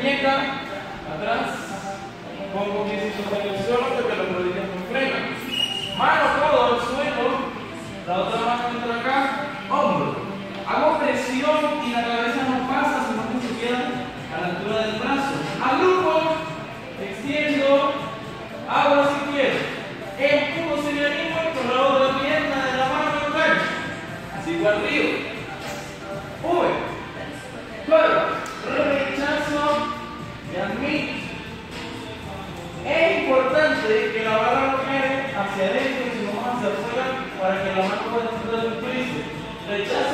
muñeca, atrás, pongo mis en el suelo hasta que las rodillas no frenan. Mano, codo al suelo, la otra mano entra acá, hombro. Hago presión y la cabeza no pasa, sino que se queda a la altura del brazo. Agrupo, extiendo, abro si quiero. Escudo si me animo, el de la pierna, de la mano, al Así que arriba. Uy. Que la barra no quede hacia adentro, sino más hacia afuera, para que la mano pueda. Rechazo acá